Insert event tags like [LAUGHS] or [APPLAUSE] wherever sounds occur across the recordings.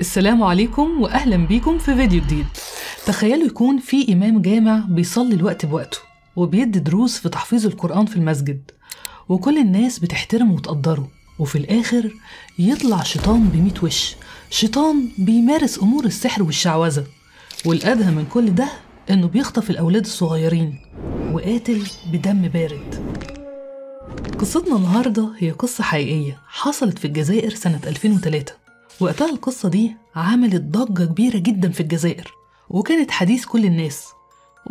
السلام عليكم وأهلا بيكم في فيديو جديد. تخيلوا يكون في إمام جامع بيصلي الوقت بوقته وبيدي دروس في تحفيظ القرآن في المسجد وكل الناس بتحترمه وتقدره وفي الآخر يطلع شيطان بميت وش شيطان بيمارس أمور السحر والشعوذة والأدهى من كل ده إنه بيخطف الأولاد الصغيرين وقاتل بدم بارد. قصتنا النهاردة هي قصة حقيقية حصلت في الجزائر سنة 2003 وقتها القصة دي عملت ضجة كبيرة جدا في الجزائر وكانت حديث كل الناس.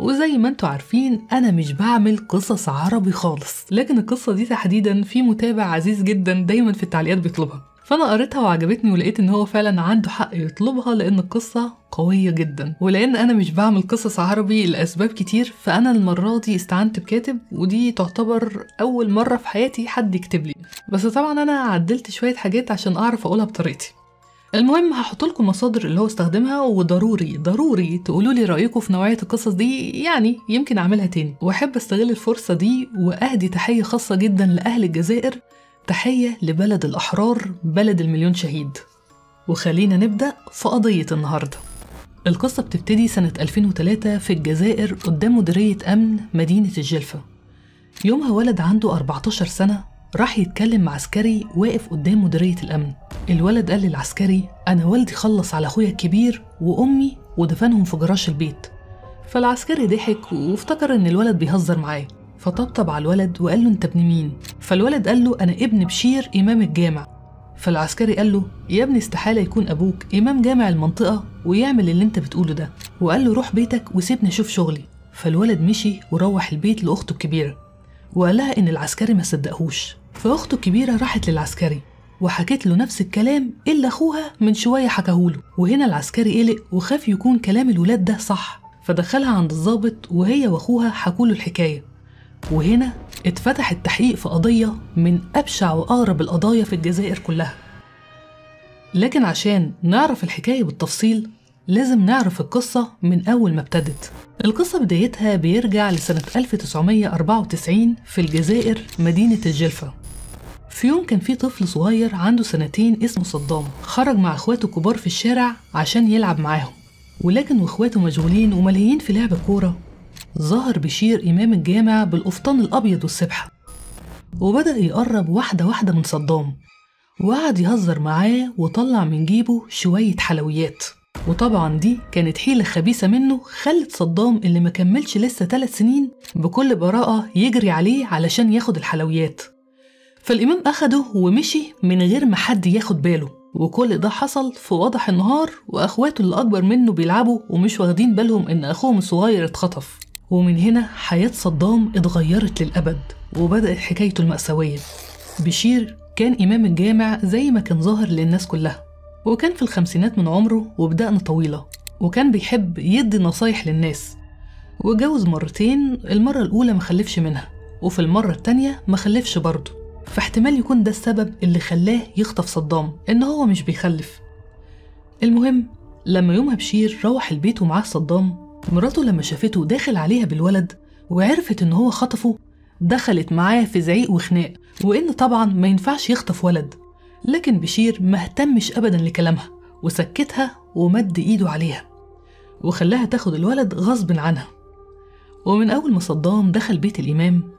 وزي ما أنتوا عارفين أنا مش بعمل قصص عربي خالص لكن القصة دي تحديدا في متابع عزيز جدا دايما في التعليقات بيطلبها. فأنا قريتها وعجبتني ولقيت إن هو فعلا عنده حق يطلبها لأن القصة قوية جدا. ولأن أنا مش بعمل قصص عربي لأسباب كتير فأنا المرة دي استعنت بكاتب ودي تعتبر أول مرة في حياتي حد يكتب لي. بس طبعا أنا عدلت شوية حاجات عشان أعرف أقولها بطريقتي. المهم هحط لكم المصادر اللي هو استخدمها وضروري ضروري تقولوا لي رأيكم في نوعية القصص دي يعني يمكن أعملها تاني. وأحب أستغل الفرصة دي وأهدي تحية خاصة جدا لأهل الجزائر. تحية لبلد الأحرار بلد المليون شهيد. وخلينا نبدأ في قضية النهارده. القصة بتبتدي سنة 2003 في الجزائر قدام مديرية أمن مدينة الجلفة. يومها ولد عنده 14 سنة راح يتكلم مع عسكري واقف قدام مديرية الأمن. الولد قال للعسكري أنا والدي خلص على أخويا الكبير وأمي ودفنهم في جراج البيت. فالعسكري ضحك وافتكر إن الولد بيهزر معاه. فطبطب على الولد وقال له أنت ابن مين؟ فالولد قال له أنا ابن بشير إمام الجامع. فالعسكري قال له يا ابني استحالة يكون أبوك إمام جامع المنطقة ويعمل اللي أنت بتقوله ده. وقال له روح بيتك وسيبني أشوف شغلي. فالولد مشي وروح البيت لأخته الكبيرة. وقال لها إن العسكري ما صدقهوش. فأخته الكبيرة راحت للعسكري. وحكت له نفس الكلام إلا أخوها من شوية حكاهوله. وهنا العسكري قلق وخاف يكون كلام الولاد ده صح. فدخلها عند الضابط وهي وأخوها حكوا له الحكاية. وهنا اتفتح التحقيق في قضية من أبشع وأغرب القضايا في الجزائر كلها. لكن عشان نعرف الحكاية بالتفصيل لازم نعرف القصة من أول ما ابتدت. القصة بدايتها بيرجع لسنة 1994 في الجزائر مدينة الجلفة. في يوم كان في طفل صغير عنده سنتين اسمه صدام خرج مع اخواته الكبار في الشارع عشان يلعب معاهم. ولكن واخواته مشغولين وملهيين في لعب الكورة. ظهر بشير إمام الجامع بالقفطان الأبيض والسبحة. وبدأ يقرب واحدة واحدة من صدام. وقعد يهزر معاه وطلع من جيبه شوية حلويات. وطبعا دي كانت حيلة خبيثة منه خلت صدام اللي ما كملش لسه ثلاث سنين بكل براءة يجري عليه علشان ياخد الحلويات. فالإمام أخده ومشي من غير ما حد ياخد باله وكل ده حصل في وضح النهار وأخواته اللي أكبر منه بيلعبوا ومش واخدين بالهم إن أخوهم الصغير اتخطف. ومن هنا حياة صدام اتغيرت للأبد وبدأت حكايته المأساوية. بشير كان إمام الجامع زي ما كان ظاهر للناس كلها وكان في الخمسينات من عمره وبدقن طويلة وكان بيحب يدي نصايح للناس. وجوز مرتين المرة الأولى مخلفش منها وفي المرة التانية مخلفش برضه. فاحتمال يكون ده السبب اللي خلاه يخطف صدام إن هو مش بيخلف. المهم لما يومها بشير روح البيت ومعاه صدام مراته لما شافته داخل عليها بالولد وعرفت إن هو خطفه دخلت معاه في زعيق وخناق وإن طبعا ما ينفعش يخطف ولد. لكن بشير ما اهتمش أبدا لكلامها وسكتها ومد إيده عليها وخلاها تاخد الولد غصب عنها. ومن أول ما صدام دخل بيت الإمام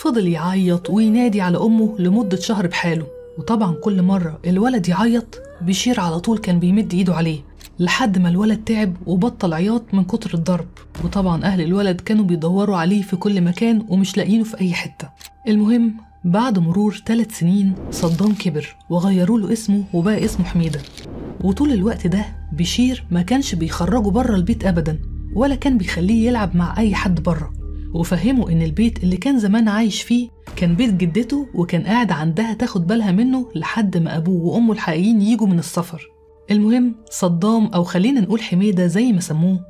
فضل يعيط وينادي على أمه لمدة شهر بحاله. وطبعا كل مرة الولد يعيط بشير على طول كان بيمد إيده عليه لحد ما الولد تعب وبطل عياط من كتر الضرب. وطبعا أهل الولد كانوا بيدوروا عليه في كل مكان ومش لاقيينه في أي حتة. المهم بعد مرور ثلاث سنين صدام كبر وغيروا له اسمه وبقى اسمه حميدة. وطول الوقت ده بشير ما كانش بيخرجه بره البيت أبدا ولا كان بيخليه يلعب مع أي حد بره. وفهمه إن البيت اللي كان زمان عايش فيه كان بيت جدته وكان قاعد عندها تاخد بالها منه لحد ما أبوه وأمه الحقيقيين يجوا من السفر. المهم صدام أو خلينا نقول حميدة زي ما سموه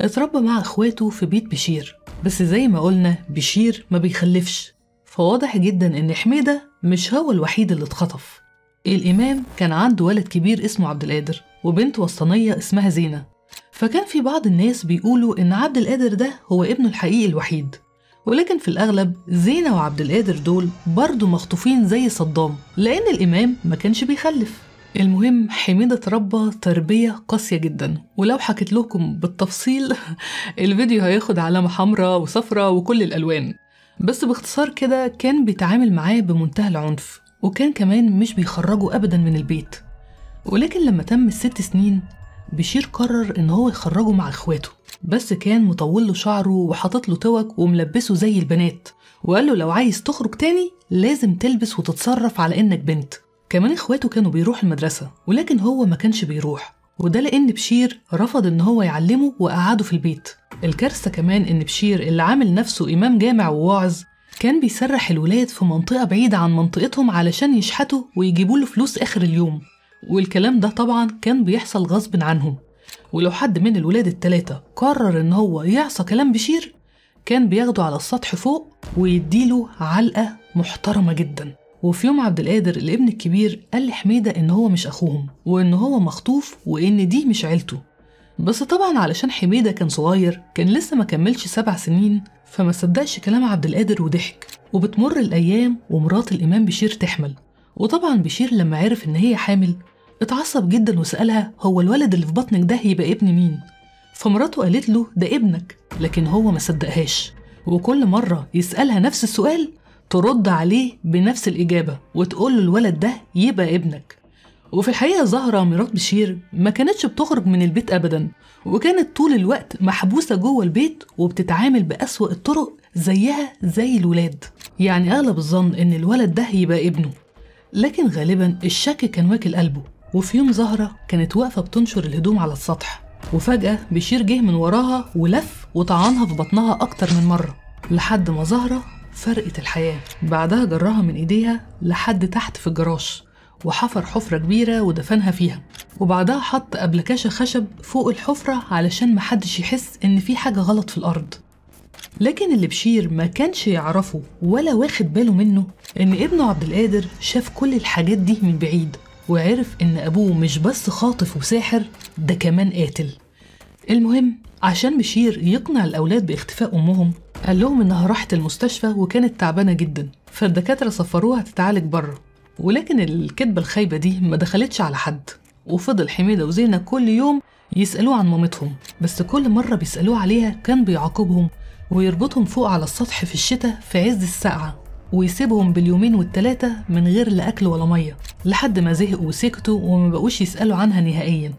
اتربى مع إخواته في بيت بشير. بس زي ما قلنا بشير ما بيخلفش. فواضح جدا إن حميدة مش هو الوحيد اللي اتخطف. الإمام كان عنده ولد كبير اسمه عبد القادر وبنت وسطانية اسمها زينة. فكان في بعض الناس بيقولوا إن عبد القادر ده هو ابنه الحقيقي الوحيد. ولكن في الأغلب زينة وعبد القادر دول برضه مخطوفين زي صدام لأن الإمام ما كانش بيخلف. المهم حميدة اتربى تربية قاسية جدا. ولو حكيت لكم بالتفصيل [LAUGHS] الفيديو هياخد علامة حمراء وصفراء وكل الألوان. بس باختصار كده كان بيتعامل معاه بمنتهى العنف وكان كمان مش بيخرجه أبدا من البيت. ولكن لما تم الست سنين بشير قرر إن هو يخرجه مع إخواته بس كان مطول له شعره وحاطط له توك وملبسه زي البنات وقال له لو عايز تخرج تاني لازم تلبس وتتصرف على إنك بنت. كمان إخواته كانوا بيروحوا المدرسة ولكن هو ما كانش بيروح وده لأن بشير رفض إن هو يعلمه وقعده في البيت. الكارثة كمان إن بشير اللي عامل نفسه إمام جامع وواعظ كان بيسرح الولاد في منطقة بعيدة عن منطقتهم علشان يشحتوا ويجيبوا له فلوس آخر اليوم. والكلام ده طبعا كان بيحصل غصب عنهم. ولو حد من الولاد التلاتة قرر إن هو يعصى كلام بشير كان بياخده على السطح فوق ويديله علقة محترمة جدا. وفي يوم عبد القادر الابن الكبير قال لحميدة إن هو مش أخوهم وإن هو مخطوف وإن دي مش عيلته. بس طبعا علشان حميدة كان صغير كان لسه ما كملش سبع سنين فما صدقش كلام عبد القادر وضحك. وبتمر الأيام ومرات الإمام بشير تحمل. وطبعا بشير لما عرف إن هي حامل اتعصب جدا وسألها هو الولد اللي في بطنك ده يبقى ابن مين؟ فمراته قالت له ده ابنك. لكن هو ما صدقهاش. وكل مرة يسألها نفس السؤال ترد عليه بنفس الإجابة وتقول له الولد ده يبقى ابنك. وفي الحقيقة زهرة مرات بشير ما كانتش بتخرج من البيت أبدا وكانت طول الوقت محبوسة جوه البيت وبتتعامل بأسوأ الطرق زيها زي الولاد. يعني أغلب الظن إن الولد ده يبقى ابنه. لكن غالبا الشك كان واكل قلبه وفي يوم زهرة كانت واقفة بتنشر الهدوم على السطح وفجأة بشير جه من وراها ولف وطعنها في بطنها أكتر من مرة لحد ما زهرة فرقت الحياة. بعدها جراها من إيديها لحد تحت في الجراج وحفر حفرة كبيرة ودفنها فيها. وبعدها حط أبلكاشة خشب فوق الحفرة علشان محدش يحس إن في حاجة غلط في الأرض. لكن اللي بشير ما كانش يعرفه ولا واخد باله منه إن ابنه عبد القادر شاف كل الحاجات دي من بعيد وعرف إن أبوه مش بس خاطف وساحر ده كمان قاتل. المهم عشان بشير يقنع الأولاد باختفاء أمهم قال لهم إنها راحت المستشفى وكانت تعبانة جدا فالدكاترة سفروها تتعالج بره. ولكن الكدبة الخايبة دي ما دخلتش على حد. وفضل حميدة وزينة كل يوم يسألوه عن مامتهم بس كل مرة بيسألوه عليها كان بيعاقبهم ويربطهم فوق على السطح في الشتاء في عز السقعة ويسيبهم باليومين والتلاتة من غير لا أكل ولا مية لحد ما زهقوا وسكتوا وما بقوش يسألوا عنها نهائيا.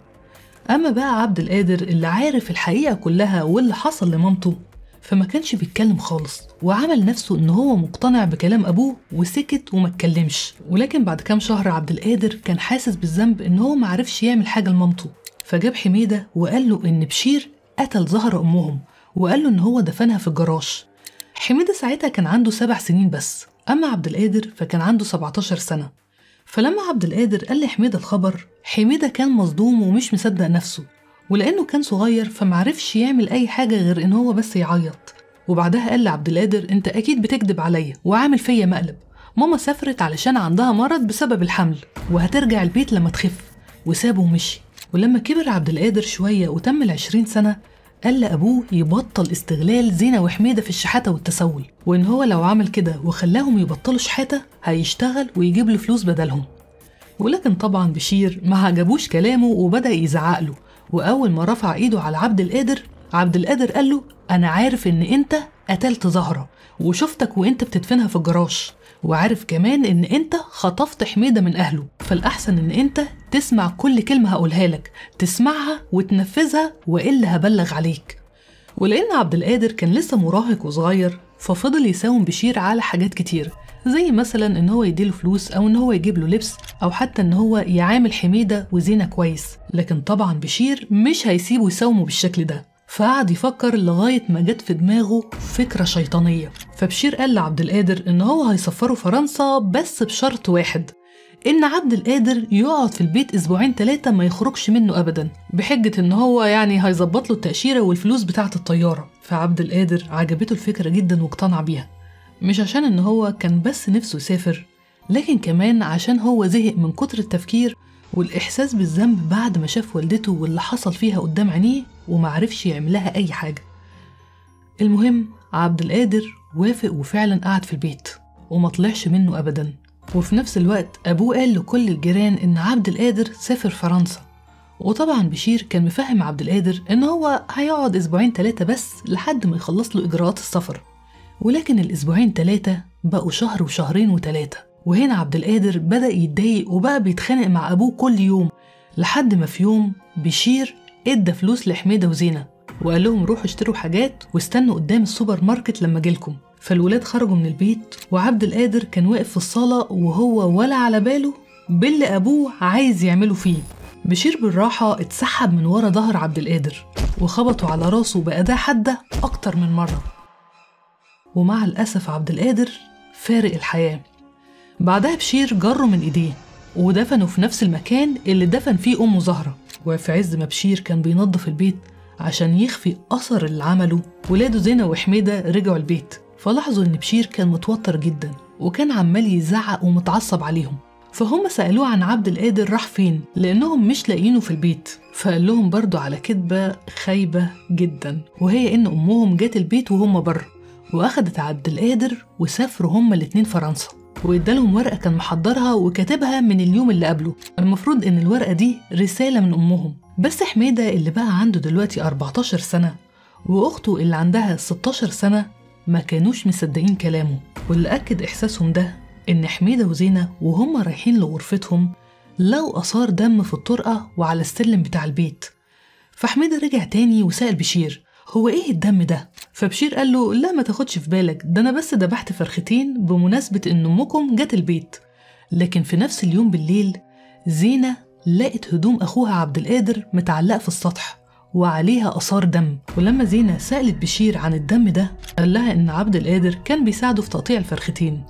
أما بقى عبد القادر اللي عارف الحقيقة كلها واللي حصل لمامته فما كانش بيتكلم خالص وعمل نفسه إن هو مقتنع بكلام أبوه وسكت وما اتكلمش. ولكن بعد كام شهر عبد القادر كان حاسس بالذنب إن هو ما عرفش يعمل حاجة لمامته فجاب حميدة وقال له إن بشير قتل زهره أمهم. وقال له إن هو دفنها في الجراج حميدة ساعتها كان عنده سبع سنين بس أما عبد القادر فكان عنده 17 سنة. فلما عبد القادر قال لحميدة الخبر حميدة كان مصدوم ومش مصدق نفسه ولأنه كان صغير فمعرفش يعمل أي حاجة غير إن هو بس يعيط. وبعدها قال لعبد القادر أنت أكيد بتكذب عليا وعامل فيا مقلب. ماما سافرت علشان عندها مرض بسبب الحمل وهترجع البيت لما تخف. وسابه ومشي. ولما كبر عبد القادر شوية وتم العشرين سنة قال لأبوه يبطل استغلال زينة وحميدة في الشحاتة والتسول وإن هو لو عمل كده وخلاهم يبطلوا شحاتة هيشتغل ويجيب له فلوس بدلهم. ولكن طبعا بشير ما عجبوش كلامه وبدأ يزعق له وأول ما رفع إيده على عبد القادر عبد القادر قال له أنا عارف إن أنت قتلت زهرة وشفتك وأنت بتدفنها في الجراج وعارف كمان إن أنت خطفت حميدة من أهله فالأحسن إن أنت تسمع كل كلمة هقولها لك تسمعها وتنفذها وإلا هبلغ عليك. ولأن عبد القادر كان لسه مراهق وصغير ففضل يساوم بشير على حاجات كتير زي مثلا إن هو يديله فلوس أو إن هو يجيب له لبس أو حتى إن هو يعامل حميدة وزينة كويس. لكن طبعا بشير مش هيسيبه يساومه بالشكل ده. فقعد يفكر لغاية ما جت في دماغه فكرة شيطانية. فبشير قال لعبد القادر إن هو هيسفره فرنسا بس بشرط واحد إن عبد القادر يقعد في البيت أسبوعين تلاتة ما يخرجش منه أبدا بحجة إن هو يعني هيظبط له التأشيرة والفلوس بتاعة الطيارة. فعبد القادر عجبته الفكرة جدا واقتنع بيها. مش عشان إن هو كان بس نفسه يسافر لكن كمان عشان هو زهق من كتر التفكير والإحساس بالذنب بعد ما شاف والدته واللي حصل فيها قدام عينيه ومعرفش يعملها أي حاجة. المهم عبد القادر وافق وفعلا قعد في البيت وما طلعش منه أبدا. وفي نفس الوقت أبوه قال لكل الجيران إن عبد القادر سافر فرنسا. وطبعا بشير كان مفهم عبد القادر إن هو هيقعد أسبوعين تلاتة بس لحد ما يخلص له إجراءات السفر. ولكن الأسبوعين تلاتة بقوا شهر وشهرين وتلاتة. وهنا عبد القادر بدأ يتضايق وبقى بيتخانق مع أبوه كل يوم لحد ما في يوم بشير إدى فلوس لحميدة وزينة وقال لهم روحوا اشتروا حاجات واستنوا قدام السوبر ماركت لما جيلكم فالولاد خرجوا من البيت وعبد القادر كان واقف في الصالة وهو ولا على باله باللي أبوه عايز يعمله فيه. بشير بالراحة اتسحب من ورا ظهر عبد القادر وخبطوا على راسه بأداة حادة أكتر من مرة. ومع الأسف عبد القادر فارق الحياة. بعدها بشير جره من إيديه ودفنوا في نفس المكان اللي دفن فيه أمه زهرة. وفي عز ما بشير كان بينظف البيت عشان يخفي أثر اللي عمله ولاده زينة وحميدة رجعوا البيت. فلاحظوا إن بشير كان متوتر جدا وكان عمال يزعق ومتعصب عليهم. فهم سألوه عن عبد القادر راح فين لأنهم مش لاقيينه في البيت. فقال لهم برضو على كدبة خايبة جدا وهي إن أمهم جات البيت وهم بره وأخدت عبد القادر وسافروا هما الاتنين فرنسا. وادالهم ورقة كان محضرها وكاتبها من اليوم اللي قبله. المفروض إن الورقة دي رسالة من أمهم. بس حميدة اللي بقى عنده دلوقتي 14 سنة وأخته اللي عندها 16 سنة ما كانوش مصدقين كلامه. واللي أكد إحساسهم ده إن حميدة وزينة وهم رايحين لغرفتهم لقوا آثار دم في الطرقة وعلى السلم بتاع البيت. فحميدة رجع تاني وسأل بشير هو إيه الدم ده؟ فبشير قال له لا ما تاخدش في بالك ده أنا بس دبحت فرختين بمناسبة إن أمكم جت البيت. لكن في نفس اليوم بالليل زينة لقت هدوم أخوها عبد القادر متعلقة في السطح وعليها آثار دم. ولما زينة سألت بشير عن الدم ده قال لها إن عبد القادر كان بيساعده في تقطيع الفرختين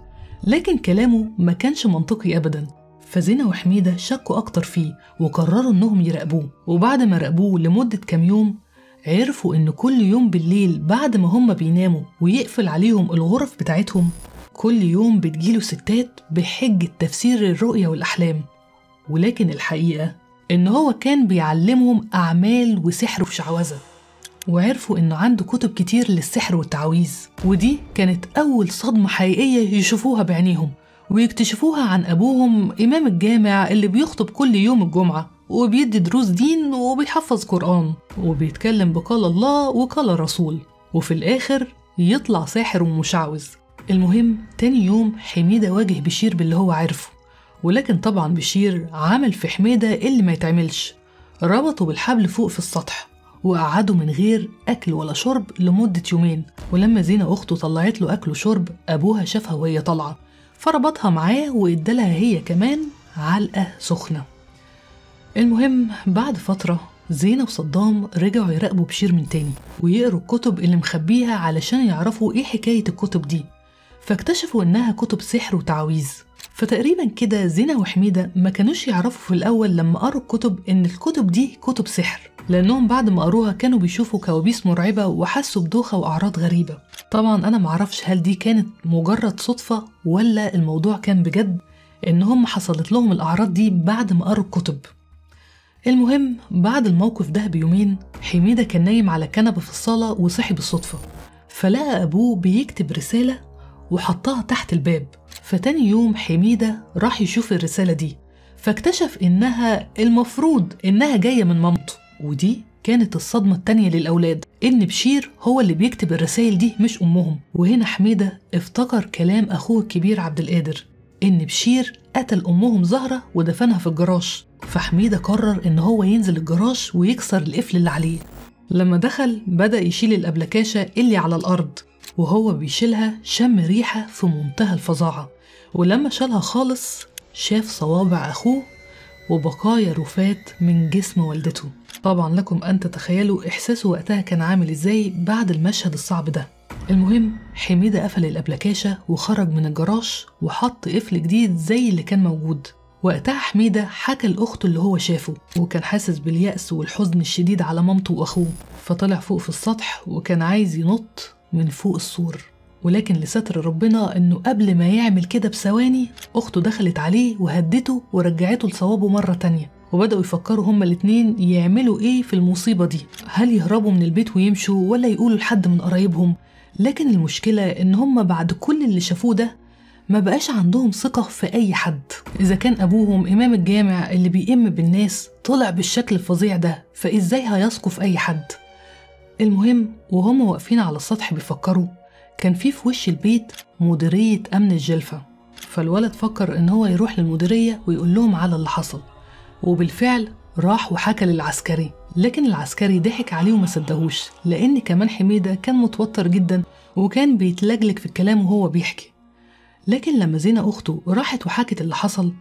لكن كلامه ما كانش منطقي أبدا. فزينة وحميدة شكوا أكتر فيه وقرروا إنهم يراقبوه وبعد ما راقبوه لمدة كام يوم عرفوا إن كل يوم بالليل بعد ما هما بيناموا ويقفل عليهم الغرف بتاعتهم كل يوم بتجيله ستات بحجة تفسير الرؤية والأحلام. ولكن الحقيقة إن هو كان بيعلمهم أعمال وسحر وشعوذة. وعرفوا إنه عنده كتب كتير للسحر والتعويذ. ودي كانت أول صدمة حقيقية يشوفوها بعينيهم ويكتشفوها عن أبوهم إمام الجامع اللي بيخطب كل يوم الجمعة. وبيدي دروس دين وبيحفظ قرآن وبيتكلم بقال الله وقال رسول. وفي الآخر يطلع ساحر ومشعوذ. المهم تاني يوم حميدة واجه بشير باللي هو عارفه. ولكن طبعا بشير عمل في حميدة اللي ما يتعملش. ربطه بالحبل فوق في السطح. وقعدوا من غير أكل ولا شرب لمدة يومين. ولما زينة أخته طلعت له أكل وشرب أبوها شافها وهي طالعة. فربطها معاه وإدالها هي كمان علقة سخنة. المهم بعد فترة زينة وصدام رجعوا يراقبوا بشير من تاني ويقروا الكتب اللي مخبيها علشان يعرفوا إيه حكاية الكتب دي. فاكتشفوا إنها كتب سحر وتعويذ. فتقريبا كده زينة وحميدة ما كانوش يعرفوا في الأول لما قروا الكتب إن الكتب دي كتب سحر لأنهم بعد ما قروها كانوا بيشوفوا كوابيس مرعبة وحسوا بدوخة وأعراض غريبة. طبعا أنا معرفش هل دي كانت مجرد صدفة ولا الموضوع كان بجد إن هم حصلت لهم الأعراض دي بعد ما قروا الكتب. المهم بعد الموقف ده بيومين حميدة كان نايم على كنبة في الصالة وصحي بالصدفة فلقى أبوه بيكتب رسالة وحطها تحت الباب. فتاني يوم حميدة راح يشوف الرسالة دي. فاكتشف إنها المفروض إنها جاية من مامته. ودي كانت الصدمة التانية للأولاد إن بشير هو اللي بيكتب الرسائل دي مش أمهم. وهنا حميدة افتكر كلام أخوه الكبير عبد القادر إن بشير قتل أمهم زهرة ودفنها في الجراج. فحميدة قرر إن هو ينزل الجراج ويكسر القفل اللي عليه. لما دخل بدأ يشيل الأبلكاشة اللي على الأرض وهو بيشيلها شم ريحة في منتهى الفظاعة. ولما شالها خالص شاف صوابع أخوه وبقايا رفات من جسم والدته. طبعا لكم أن تتخيلوا إحساسه وقتها كان عامل إزاي بعد المشهد الصعب ده. المهم حميدة قفل الأبلكاشة وخرج من الجراج وحط قفل جديد زي اللي كان موجود. وقتها حميدة حكى لأخته اللي هو شافه وكان حاسس باليأس والحزن الشديد على مامته وأخوه. فطلع فوق في السطح وكان عايز ينط من فوق السور. ولكن لستر ربنا إنه قبل ما يعمل كده بثواني أخته دخلت عليه وهدته ورجعته لصوابه مرة تانية. وبدأوا يفكروا هما الاتنين يعملوا إيه في المصيبة دي. هل يهربوا من البيت ويمشوا ولا يقولوا لحد من قرايبهم؟ لكن المشكلة إن هما بعد كل اللي شافوه ده ما بقاش عندهم ثقة في أي حد. إذا كان أبوهم إمام الجامع اللي بيئم بالناس طلع بالشكل الفظيع ده فإزاي هيثقوا في أي حد؟ المهم وهم واقفين على السطح بيفكروا كان في في وش البيت مديرية أمن الجلفة. فالولد فكر إن هو يروح للمديرية ويقول لهم على اللي حصل. وبالفعل راح وحكى للعسكري لكن العسكري ضحك عليه وما صدقهوش لأن كمان حميدة كان متوتر جدا وكان بيتلجلج في الكلام وهو بيحكي. لكن لما زينة أخته راحت وحكت اللي حصل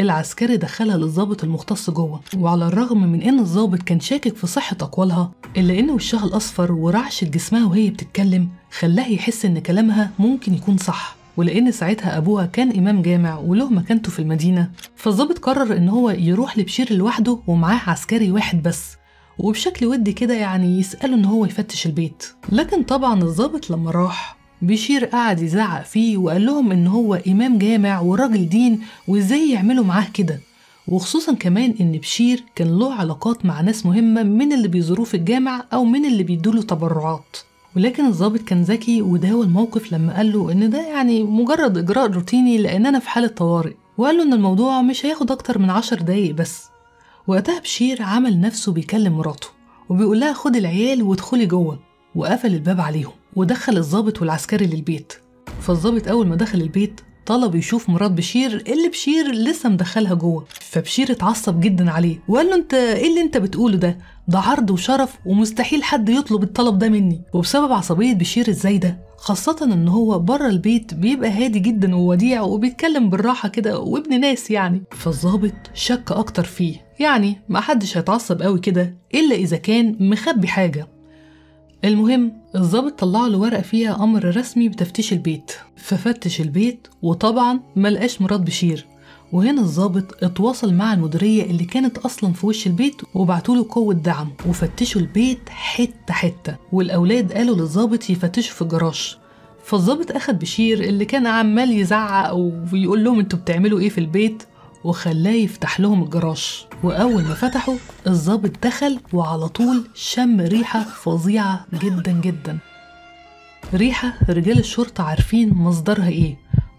العسكري دخلها للضابط المختص جوه وعلى الرغم من إن الضابط كان شاكك في صحة أقوالها إلا إن وشها الأصفر ورعشة جسمها وهي بتتكلم خلاه يحس إن كلامها ممكن يكون صح. ولأن ساعتها أبوها كان إمام جامع وله مكانته في المدينة فالضابط قرر إن هو يروح لبشير لوحده ومعاه عسكري واحد بس. وبشكل ودي كده يعني يسأله إن هو يفتش البيت. لكن طبعا الضابط لما راح بشير قعد يزعق فيه وقال لهم إن هو إمام جامع وراجل دين وإزاي يعملوا معاه كده؟ وخصوصا كمان إن بشير كان له علاقات مع ناس مهمة من اللي بيزوروه في الجامع أو من اللي بيدوله تبرعات. ولكن الضابط كان ذكي وداوى الموقف لما قال له إن ده يعني مجرد إجراء روتيني لأن أنا في حالة طوارئ. وقال له إن الموضوع مش هياخد أكتر من عشر دقايق بس. وقتها بشير عمل نفسه بيكلم مراته وبيقول لها خد العيال وادخلي جوه وقفل الباب عليهم. ودخل الضابط والعسكري للبيت. فالضابط أول ما دخل البيت طلب يشوف مرات بشير اللي بشير لسه مدخلها جوه. فبشير اتعصب جدا عليه. وقال له أنت إيه اللي أنت بتقوله ده؟ ده عرض وشرف ومستحيل حد يطلب الطلب ده مني. وبسبب عصبية بشير الزايدة خاصة إن هو بره البيت بيبقى هادي جدا ووديع وبيتكلم بالراحة كده وابن ناس يعني. فالظابط شك أكتر فيه. يعني ما حدش هيتعصب قوي كده إلا إذا كان مخبي حاجة. المهم الضابط طلع له ورقة فيها أمر رسمي بتفتيش البيت. ففتش البيت وطبعا ملقاش مراد بشير. وهنا الضابط اتواصل مع المديرية اللي كانت أصلا في وش البيت وبعتوله قوة دعم. وفتشوا البيت حتة حتة. والأولاد قالوا للضابط يفتشوا في الجراج. فالضابط أخد بشير اللي كان عمال يزعق ويقول لهم أنتوا بتعملوا إيه في البيت؟ وخلاه يفتح لهم الجراج وأول ما فتحوا الضابط دخل وعلى طول شم ريحة فظيعة جدا جدا. ريحة رجال الشرطة عارفين مصدرها إيه.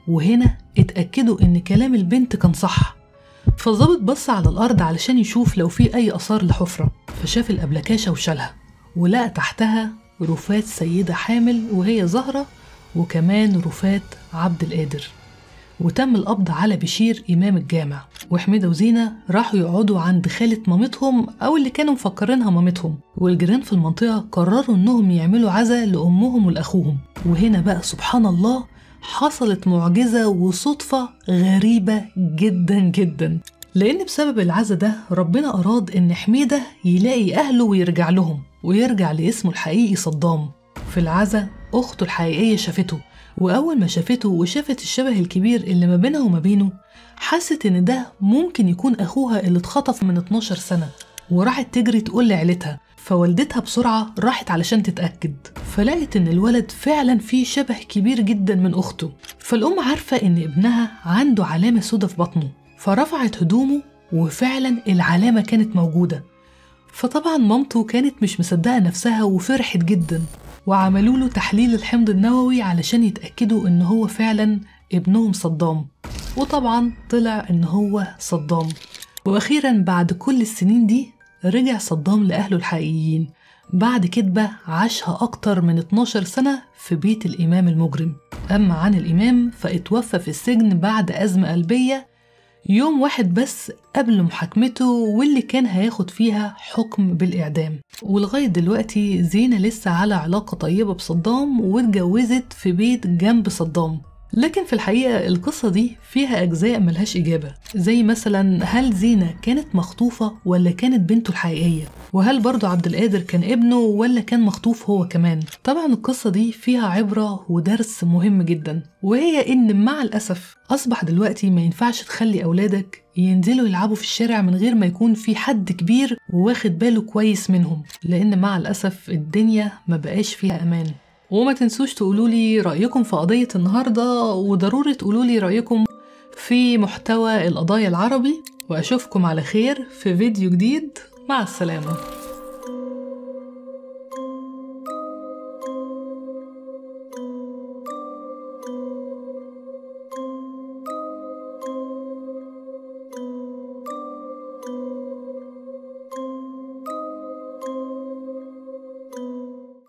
وهنا اتأكدوا إن كلام البنت كان صح. فالظابط بص على الأرض علشان يشوف لو في أي آثار لحفرة. فشاف الأبلكاشة وشالها. ولقى تحتها رفات سيدة حامل وهي زهرة وكمان رفات عبد القادر. وتم القبض على بشير إمام الجامع وحميدة وزينة راحوا يقعدوا عند خالة مامتهم أو اللي كانوا مفكرينها مامتهم والجيران في المنطقة قرروا إنهم يعملوا عزا لأمهم ولأخوهم. وهنا بقى سبحان الله حصلت معجزة وصدفة غريبة جدا جدا. لأن بسبب العزا ده ربنا أراد إن حميدة يلاقي أهله ويرجع لهم ويرجع لاسمه الحقيقي صدام. في العزا أخته الحقيقية شافته وأول ما شافته وشافت الشبه الكبير اللي ما بينها وما بينه حست إن ده ممكن يكون أخوها اللي اتخطف من 12 سنة وراحت تجري تقول لعيلتها. فوالدتها بسرعة راحت علشان تتأكد. فلقت إن الولد فعلا فيه شبه كبير جدا من أخته. فالأم عارفة إن ابنها عنده علامة سودة في بطنه. فرفعت هدومه وفعلا العلامة كانت موجودة. فطبعا مامته كانت مش مصدقة نفسها وفرحت جدا. وعملوا له تحليل الحمض النووي علشان يتأكدوا إن هو فعلا ابنهم صدام. وطبعا طلع إن هو صدام. وأخيرا بعد كل السنين دي رجع صدام لأهله الحقيقيين. بعد كدبة عاشها أكتر من 12 سنة في بيت الإمام المجرم. أما عن الإمام فاتوفى في السجن بعد أزمة قلبية يوم واحد بس قبل محاكمته واللي كان هياخد فيها حكم بالإعدام. ولغاية دلوقتي زينة لسه على علاقة طيبة بصدام واتجوزت في بيت جنب صدام. لكن في الحقيقة القصة دي فيها أجزاء ملهاش إجابة زي مثلا هل زينة كانت مخطوفة ولا كانت بنته الحقيقية؟ وهل برضو عبد القادر كان ابنه ولا كان مخطوف هو كمان؟ طبعا القصة دي فيها عبرة ودرس مهم جدا وهي إن مع الأسف أصبح دلوقتي ما ينفعش تخلي أولادك ينزلوا يلعبوا في الشارع من غير ما يكون في حد كبير وواخد باله كويس منهم لأن مع الأسف الدنيا ما بقاش فيها أمان. وما تنسوش تقولوا لي رأيكم في قضية النهاردة وضروري تقولوا لي رأيكم في محتوى القضايا العربي. وأشوفكم على خير في فيديو جديد. مع السلامة.